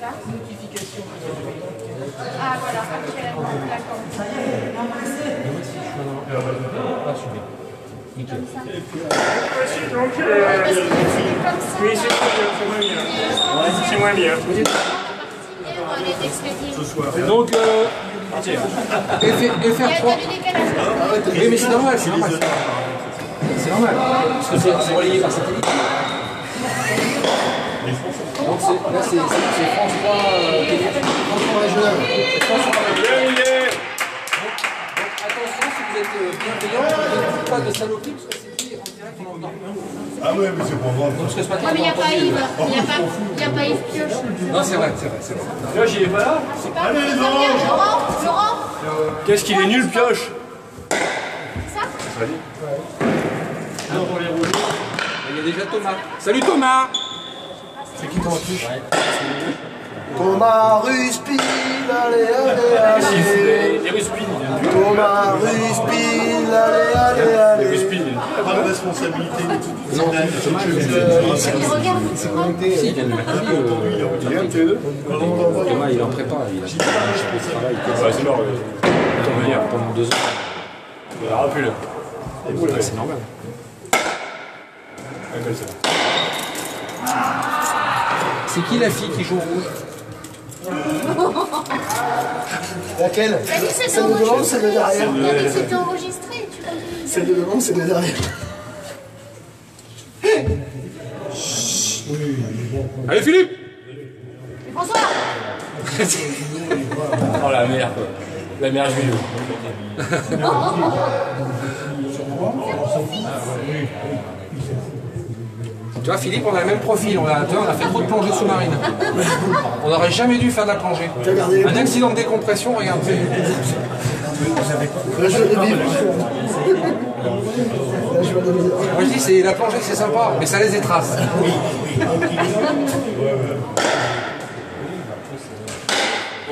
là. Là. Ah voilà, ok, d'accord. Donc, euh, Parce que c'est comme ça. oui, c'est moins bien, c'est moins bien. C'est moins bien. On est expédié. Donc, euh, Il y a il y FR3. a du décalage. Oui, mais c'est normal, c'est normal. C'est normal. Parce que c'est c'est relayé par satellite. Donc, c'est- là, c'est c'est- c'est France 3 euh, télé. France 3 régional. C'est France 3 régional. Donc, attention, si vous êtes euh, bienveillant, ne dites pas de saloperie, parce que c'est dit en direct temps. Ah ouais, mais c'est pas grave. Parce que ce matin, Ouais, mais il n'y a on pas Yves. euh, Il n'y a, pas- il y a pas Yves Pioche. Non, c'est vrai, c'est vrai, c'est vrai. Là, j'y ai pas là. Allez, non Laurent, Laurent, Qu'est-ce qu'il est nul, pioche ça Il y a déjà Thomas. Salut Thomas Thomas Ruspil, allez, allez, allez. Les ruspines. Thomas Ruspil, allez, allez, allez. Pas de responsabilité de toute Non, Thomas, il Il regarde. Si, il vient de mercredi. euh, Thomas, il en prépa. Il a il. Ouais, c'est mort. Il pendant deux ans. Il n'y aura plus là. C'est normal. Ouais, comme ça. C'est qui la fille qui joue au rouge Laquelle Celle de devant ou celle de derrière c'était enregistré. Tu. Celle de devant ou celle de derrière Allez Philippe François Oh la merde. La merde vidéo. Tu vois Philippe, on a le même profil. On a, tu vois, on a fait trop de plongée sous-marine. On n'aurait jamais dû faire de la plongée. Un accident de décompression, regarde. Moi je dis, c'est la plongée, c'est sympa, mais ça laisse des traces.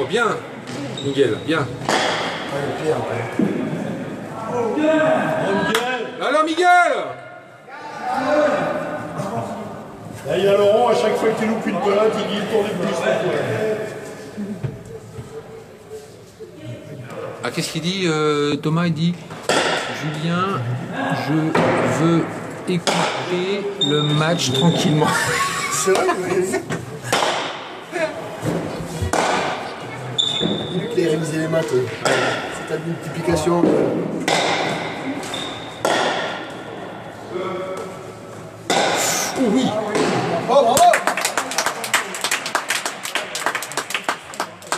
Oh bien, Miguel, bien. Alors Miguel Là, il y a Laurent, à chaque fois que tu loupes une pelote, il dit tourne plus. Ah, qu'est-ce qu'il dit euh, Thomas, il dit Julien, je veux écouter le match tranquillement. C'est vrai que vous avez Dis-lui qu'il a révisé les maths. euh. C'est ta multiplication. euh. Oh oui Oh, bravo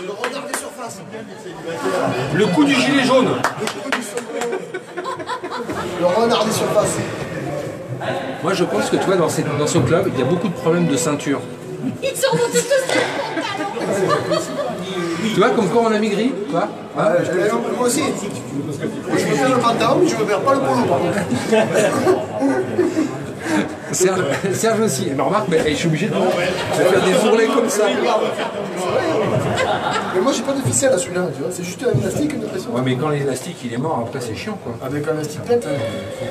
Le renard des surfaces. Le coup du gilet jaune Le renard des surfaces. Moi je pense que tu vois, dans, cette- dans ce club, il y a beaucoup de problèmes de ceinture. Ils sont montés tous. Tu vois, comme quand on a maigri, tu vois hein Euh, moi aussi. Je me perds le pantalon, mais je me perds pas le polo, par contre. Serge, Serge aussi. Mais remarque, mais, je suis obligé de, de faire des fourrés comme ça. Mais moi, j'ai pas de ficelle à celui-là, tu vois. C'est juste un élastique, une pression. Ouais, mais quand l'élastique il est mort, après c'est chiant quoi. Avec un élastique plate. hein.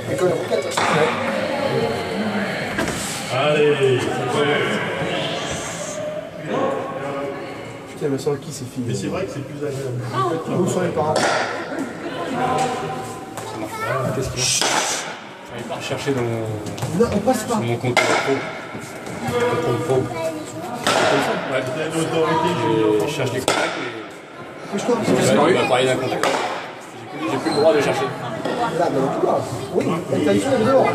Avec un roquette. Allez, Putain, mais sans qui ces filles mais c'est vrai que c'est plus agréable. Où sont les parents Qu'est-ce qu'il y a? J'arrive pas à rechercher dans mon, Non, on passe pas. dans mon compte pro. Mon compte pro. Ouais. Je cherche des contacts et. Mais je crois que c'est on va parler d'un contact. J'ai plus- le droit de chercher. là, dans le couloir. Oui, elle t'a dit ça dehors.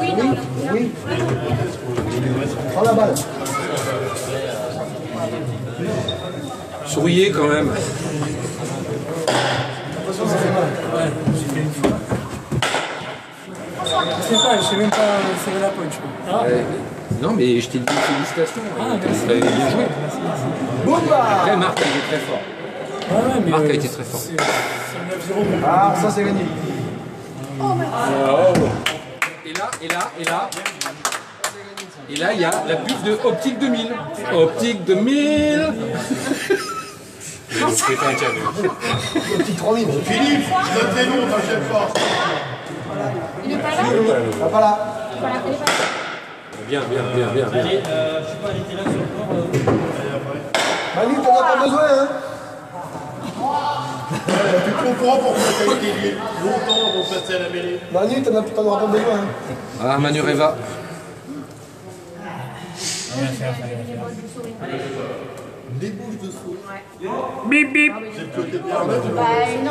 Oui. Oui. Prends la balle. Souriez quand même. Attention, ça fait mal. Je sais pas, je sais même pas serrer la pointe, je crois. Ouais. Non, mais je t'ai dit félicitations. euh, Vous avez bien joué. Boumba Après, Marc a été très fort. Ouais, mais, Marc a euh, été très fort. Ah, ça c'est gagné. Et là, et là, et là. Et là, il y a la pub de Optique 2000. Optique 2000 Petit 3000. Philippe, note les noms, t'inquiète pas. Il est pas là Ah, pas là. Il est pas là. Bien, bien, bien, bien. bien. Manu, t'en as pas besoin, hein Tu comprends pourquoi t'as été lié longtemps avant de passer à la mêlée. Manu, t'en auras pas besoin, hein Ah, Manureva. Des bouches de souris. Bip, bip. Non,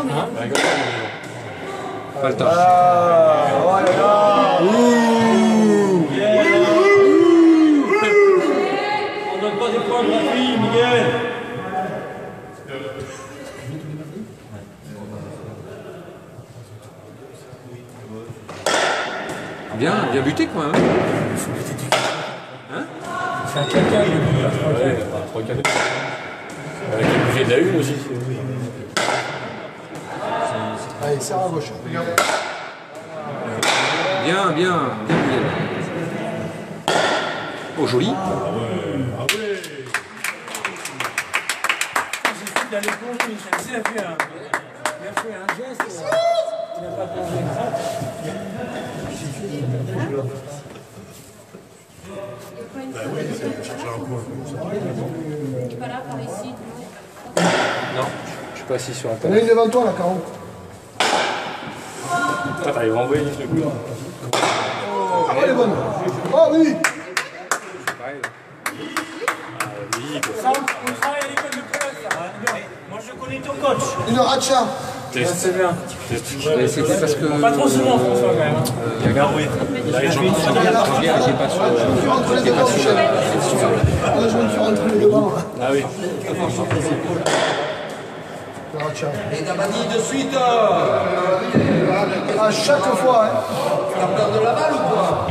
mais Pas le temps. Ah, oh là là On donne pas des points gratuits, Miguel Bien, bien buté quand même. C'est un caca, le crois. Ouais, bah, trois cadeaux. Avec le budget de la une aussi. Allez, serre à gauche. Bien, bien, bien. Miguel. Oh, joli. J'ai cru qu'il allait plonger, mais je sais, il a fait un, il a fait un geste. Il il. Non, je suis pas assis sur la table. une devant toi, là, Caro. Ah, t'arrives à envoyer trucs. Oh, elle est bonne. Oh oui Ça, on travaille à l'école de presse, ça. hein. Moi, je connais ton coach. Une racha. C'est bien. C'était parce que. Pas trop souvent, François, quand même. hein. Janvier n'était pas sur. Rentres les devants, Michel. Ah, là, je me suis rentré les devants. là. Ah oui. Et t'as pas dit de suite, euh, À chaque fois, hein. t'as peur de la balle ou quoi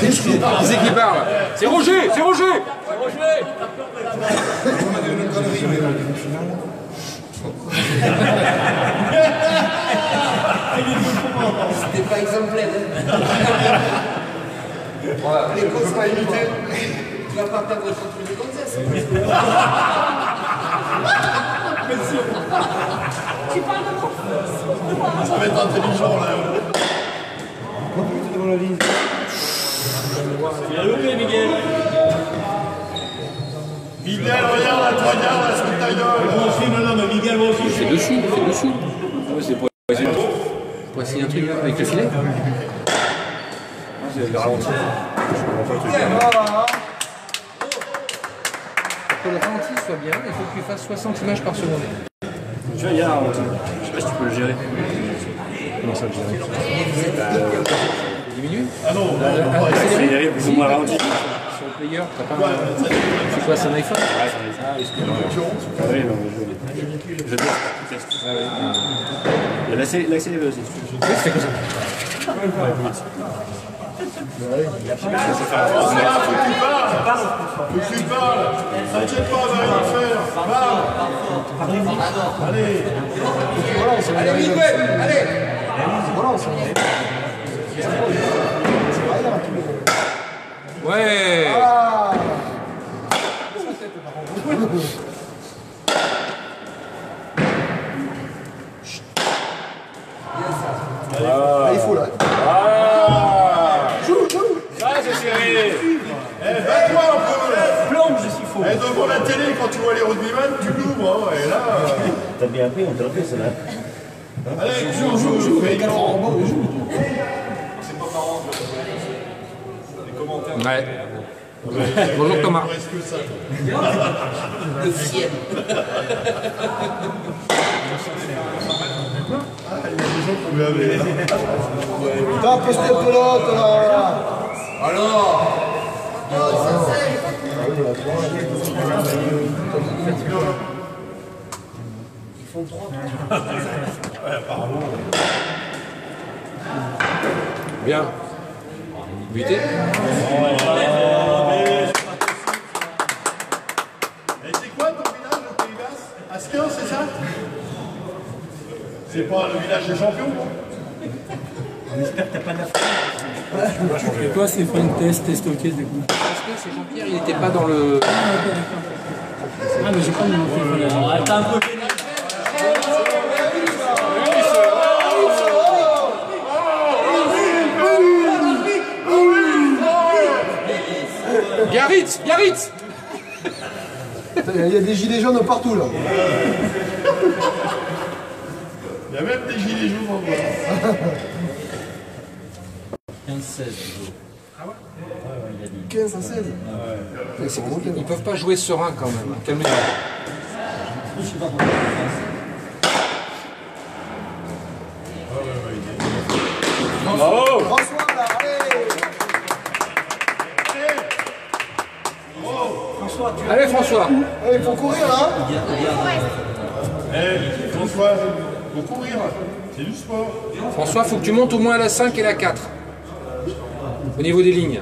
Qui c'est qui parle C'est Roger C'est Roger C'était pas exemplaire. hein. voilà, les causes pas imiter. Tu vas pas perdre contre une gonzesse. Tu parles de mon Ça va être intelligent là. Il a loupé, Miguel. Miguel, regarde la regarde la ta gueule. aussi, non, non, mais Miguel, moi aussi. C'est dessous, c'est dessous. Ah oui, c'est pour essayer de Pour essayer un truc avec le filet c'est le ralenti. Je comprends pas le truc. Voilà. Pour que le ralenti soit bien, il faut que tu fasses 60 images par seconde. Tu vois, il y a un ralenti. Je sais pas si tu peux le gérer. Comment ça le gérer? Diminue? Ah non, Accéléré plus ou moins ralenti. Player, t'as pas un... C'est quoi, c'est un iPhone Ah oui, non, mais je Je dois test. Il y a l'accéléré l'accéléré aussi. c'est comme ça. Faut que tu parles. Faut que tu parles. T'inquiète pas, on va rien faire. Parle. Allez. Allez. Miguel, allez Voilà, on s'en Ouais Ah Là, il faut là. Joue, joue Ah, c'est serré Eh, va-toi un peu. Plonge s'il faut. Eh, devant la télé, quand tu vois les rugbyman, tu l'ouvres. Hein, et là. euh, T'as bien appris, on te l'a fait celle-là. Allez, joue, joue, joue. Mais non. Ouais. Bonjour Thomas. Le fiel. Ah, il y a des gens qu'on lui avait. Tape cette pelote là Alors Bien. Buté Et c'est quoi ton village au Pays Basque? Asquin, c'est ça? C'est pas le village des champions quoi Et toi, c'est Frank Test, test ok, du coup? Parce que c'est Jean-Pierre, il n'était pas dans le. Ah, mais j'ai pas téléphone là. T'as un peu Biarritz Biarritz Il y a des gilets jaunes partout là. Il y a même des gilets jaunes en bas. 15-16. 15 à 16. C'est bon, Ils peuvent pas jouer serein quand même. Calmez-vous. François là, allez Allez François Il faut courir là Eh, François, faut courir. C'est du sport. François, faut que tu montes au moins à la 5 et la 4. Au niveau des lignes.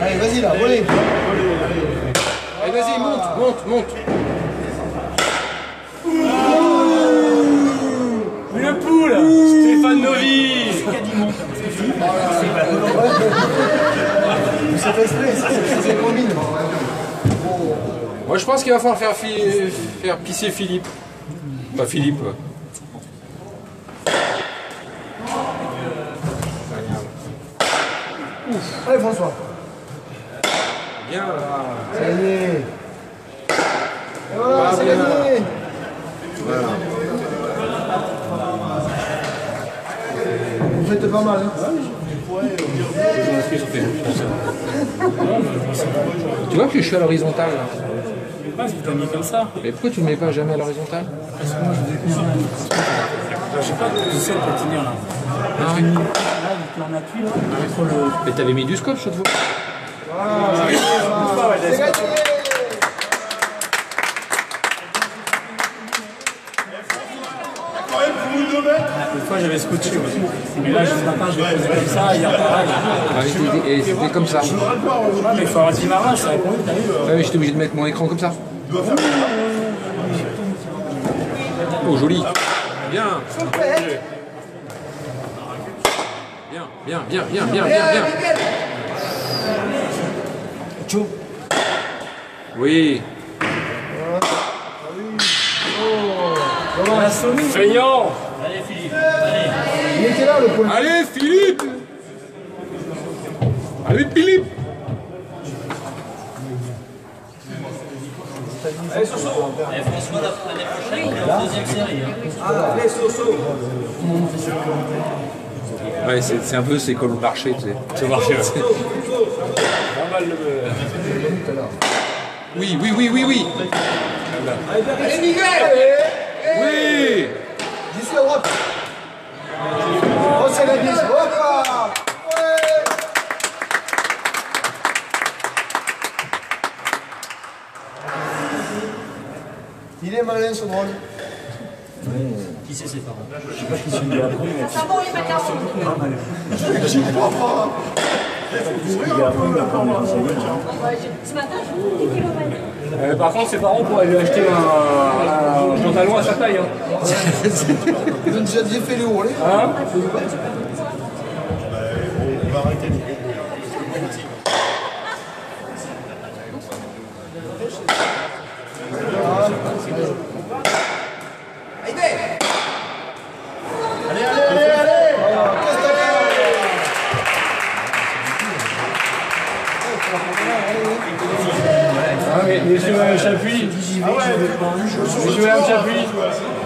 Allez, vas-y là, volez Allez, vas-y, monte, monte, monte. Une poule Stéphane Novi C'est fait exprès, c'est c'est combine. Moi, je pense qu'il va falloir faire, fi- faire pisser Philippe. Pas Philippe. Allez François, Bien là. c'est gagné. Et voilà, c'est gagné. Vous faites pas mal. Hein Tu vois que je suis à l'horizontale là Pourquoi tu t'as mis comme ça Mais pourquoi tu ne mets pas jamais à l'horizontale Je sais pas, tu sais le patineur là. Ah oui. Là, en appui là, entre le. Mais t'avais mis du scotch cette fois C'est gagné. J'avais scotché aussi. Mais là, ce matin, je l'ai posé comme ça, hier pareil. Ah et c'était comme ça. Ah, mais il faut avoir un démarrage, ça répond, t'as vu oui, j'étais obligé de mettre mon écran comme ça. Oh, joli. Bien. Bien, bien, bien, bien, bien, bien, bien. Oui. Feignant Là le point. Allez, Philippe Allez, Philippe Eh, François, la- l'année prochaine, il est en deuxième série. hein. Ouais, c'est c'est un peu, c'est comme le marché, tu sais. C'est marché, ouais. Oui, oui, oui, oui, oui. Allez Miguel Oui D'ici à droite. C'est la 10. Hop là Ouais Il est malin ce drôle. Qui c'est ses parents? Ça va, les macarons J'y crois pas. Ce matin, je vous dis kilomètres. Euh, par contre, ses parents pourraient lui acheter un, un pantalon à sa taille. Hein. Ils ont déjà déjà fait les hurler. Hein On va arrêter les Allez, allez, allez, allez Ah oui, monsieur Madame Chapuis. Ah ouais, Monsieur Madame Chapuis.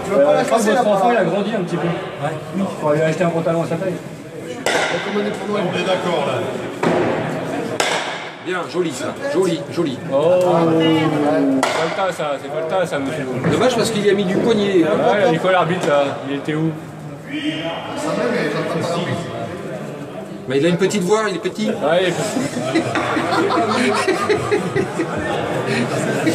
Tu vas pas la casser la votre enfant il a grandi un petit peu. Oui, il faudrait lui acheter un pantalon à sa taille. Commandé pour Noël. On est d'accord là. Bien, joli ça. Joli, joli. Oh Volta ça, c'est Volta ça monsieur. Dommage parce qu'il y a mis du poignet. hein. Ouais, il faut l'arbitre là, il était où? Mais il a une petite voix, il est petit. Ouais, Ouais, parce qu'elle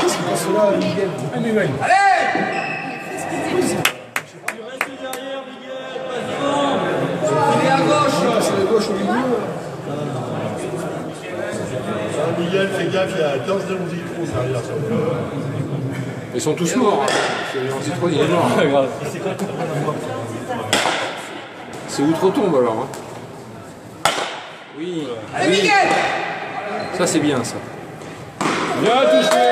Qu'est-ce qui passe là, Miguel Ah, Miguel. C'est la gauche au milieu. Miguel, fais gaffe, il y a 15 de musique derrière. Ils sont tous morts. hein. Il est mort. C'est outre-tombe alors. hein. Oui. oui. Ça c'est bien ça. Bien touché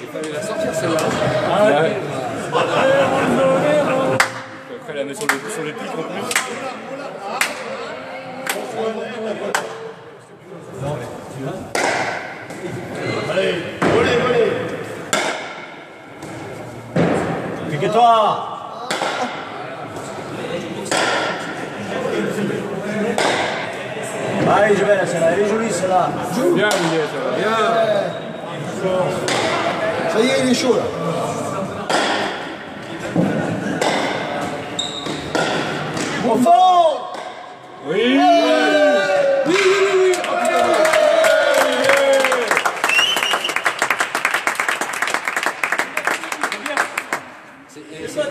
Il fallait la sortir celle-là. Ouais. Après, la met sur le, sur le pic en plus. Allez, volez, volez. Pique-toi Allez, je vais là, celle-là. Elle est jolie, celle-là. Bien, Miguel, ça va. Bien. Ça y est, il est chaud là. Au fond Oui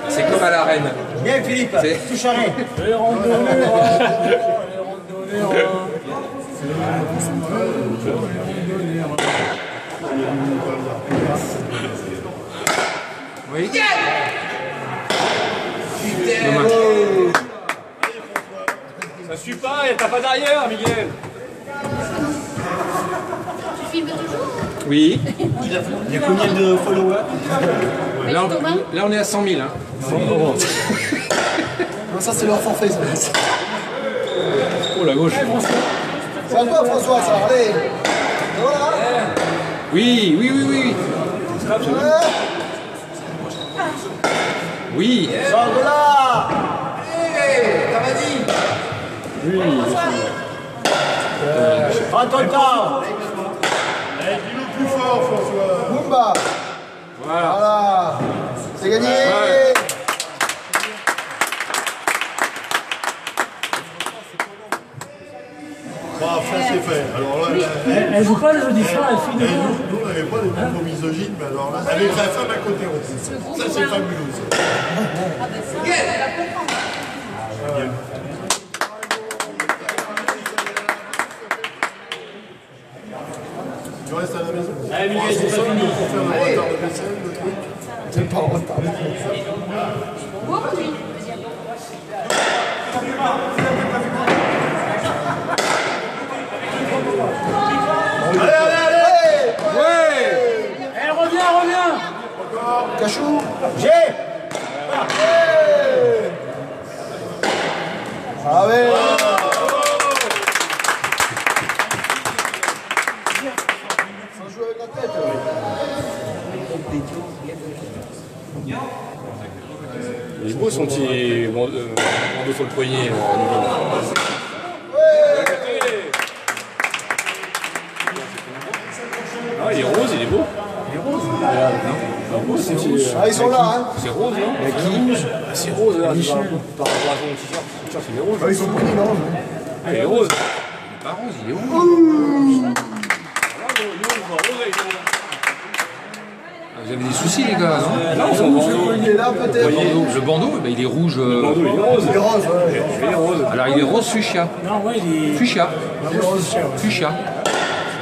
C'est comme à l'arène. Bien, Philippe. C'est- Touche à rien. Les randonneurs. Les randonneurs. Oui. Dommage. Ça suit pas, t'as pas d'arrière, Miguel Tu filmes toujours Oui. Il y a combien de followers Là on, là, on est à 100 000. Hein. Non, ça, c'est leur forfait. ça. Oh, la gauche à toi, François, ça. Allez. Voilà. Oui, oui, oui, oui. Oui. Sors de là Prends ton temps dis-le plus fort, François. Boumba. Voilà. Voilà. C'est gagné. Ouais. Elle, joue pas le jeudi soir, elle pas. nous, nous, on n'avait pas des propos misogynes, mais alors là, avec la femme à côté, fait. Ça c'est fabuleux. ça. Tu restes à la maison? Allez, Miguel, c'est pas fini. pour faire le retard de vaisselle, le truc. Pas en retard. Allez, allez, allez Ouais. Elle revient, revient. Cachou. J'ai Ah ouais. Ça joue avec la tête. Il est beau son petit bandeau euh, sur le poignet, euh, Miguel. Ah, il est rose, il est beau. Il est rose Non, c'est rouge. Ah, ils sont là, hein. C'est rose, non Ah, C'est rose, là, par par rapport à son t-shirt. Son t-shirt, il est rose. Ah, ils sont polis, non Ah, il est rose. Pas rose, il est rouge. Vous avez des soucis les gars, non Non, son bandeau. Il est là, peut-être. Le bandeau, le bandeau, bah, il est rouge. euh, bandeau, il est rose. Il est rose, ouais. Il est rose. Alors il est rose fuchsia. Non, ouais, il est. Fuchsia. Fuchsia.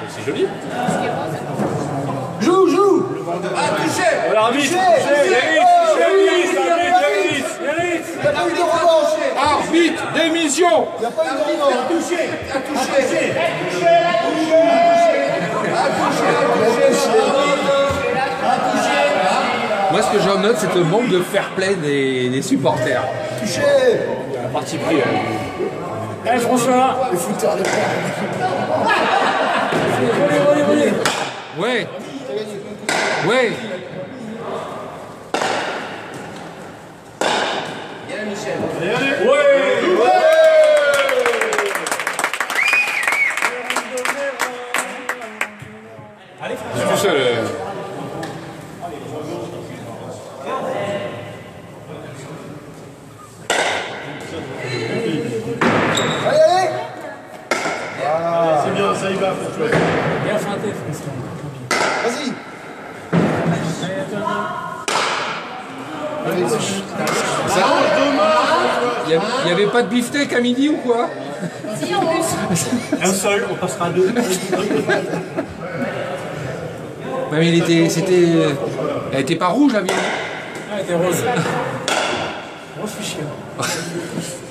C'est joli. Joue, joue. Alors, arbitre, Touché. Yanis, Yanis, Yanis, Yanis. Il n'y a pas eu de revanche. Arbitre d'émission Il pas eu de. Moi ce que j'en note c'est le manque de fair play des, des supporters. Touché. Parti pris. euh. Eh, François. Les fouteurs de. Ouais. Ouais. À deux. Ouais, mais il était, c'était, elle était pas rouge la viande. Ah, t'es rose. Rose fichier.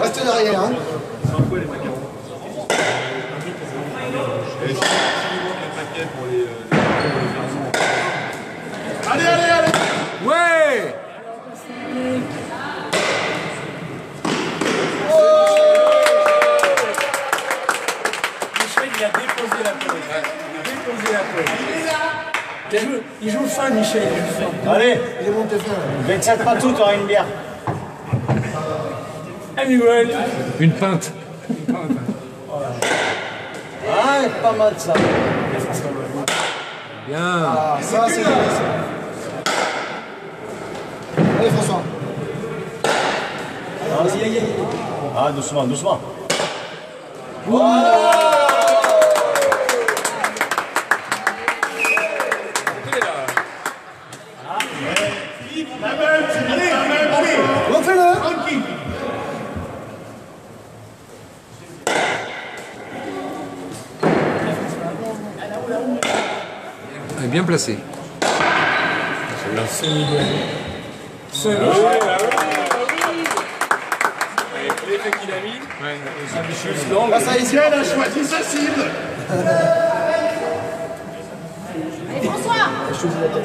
Reste derrière. Hein. Allez, allez, allez Ouais Michel, il a déposé la pelote. Il a déposé la pelote. Il joue, fin, Michel. Il joue fin. Allez, Il est monté fin. 27 pas tout, t'auras une bière. Samuel. Une pinte. Ah, pas mal ça. Bien. Ah, ça, c'est bien. ça. Allez, François. Ah, doucement, doucement. La même, tu dis la même, oui Refais-le. Tranquille Est bien placée. Semi. L'effet qu'il a mis. Passe à ici. Michel a choisi sa cible Allez, François. La tête.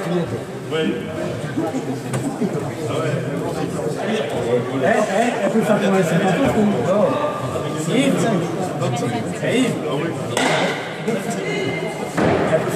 Oui. Eh, eh, elle peut faire. Eh, Yves.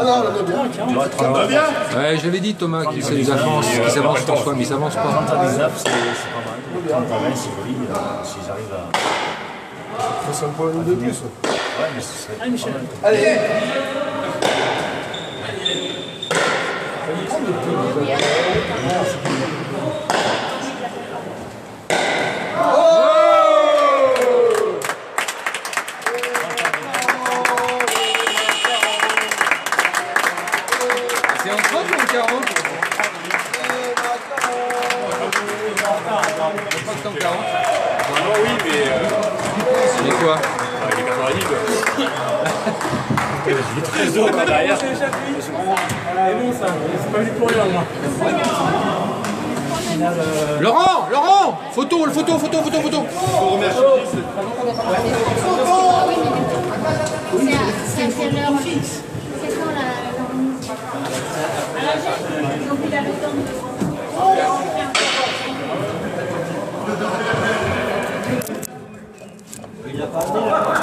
Ah non, on est bien. Ça bien Ouais, je l'avais dit Thomas qu'il s'avance, qu'il s'avance François, mais il s'avance pas. Quand des apps, c'est pas mal. Quand même, c'est joli. euh, S'ils arrivent à. C'est un point de plus. Ouais, mais ce serait. Allez, Michel. Allez. C'est Non, oui, mais. Euh... Mais quoi Il est Il très haut derrière. Ça, c'est pas venu pour rien moi. Laurent Laurent Photo, le photo, photo, photo, photo C'est à quelle heure fixe Yeah.